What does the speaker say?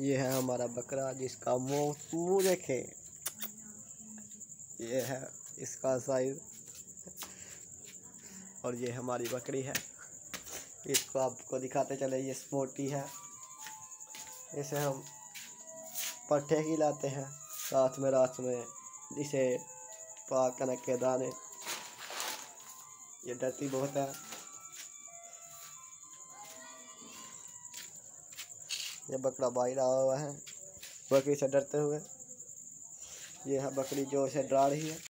ये है हमारा बकरा जिसका मुँह मुँह देखे ये है इसका साइज़। और ये हमारी बकरी है। इसको आपको दिखाते चले, ये स्पोर्टी है। इसे हम पट्टे खिलाते हैं। रात में रात में इसे पा कनक के दाने। ये डरती बहुत है। ये बकरा बाई रहा हुआ है। बकरी से डरते हुए। ये है बकरी जो से डरा रही है।